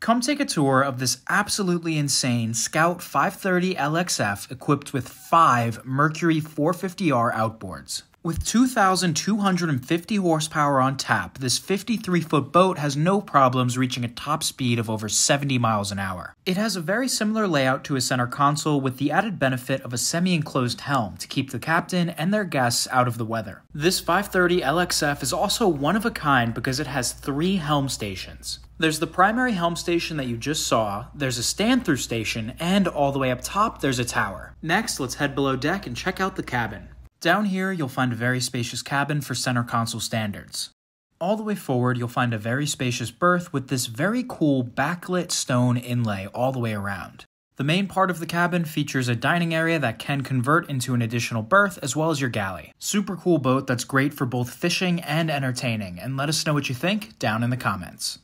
Come take a tour of this absolutely insane Scout 530 LXF equipped with five Mercury 450R outboards. With 2,250 horsepower on tap, this 53 foot boat has no problems reaching a top speed of over 70 miles an hour. It has a very similar layout to a center console with the added benefit of a semi enclosed helm to keep the captain and their guests out of the weather. This 530 LXF is also one of a kind because it has three helm stations. There's the primary helm station that you just saw, there's a stand through station, and all the way up top, there's a tower. Next, let's head below deck and check out the cabin. Down here, you'll find a very spacious cabin for center console standards. All the way forward, you'll find a very spacious berth with this very cool backlit stone inlay all the way around. The main part of the cabin features a dining area that can convert into an additional berth as well as your galley. Super cool boat that's great for both fishing and entertaining, and let us know what you think down in the comments.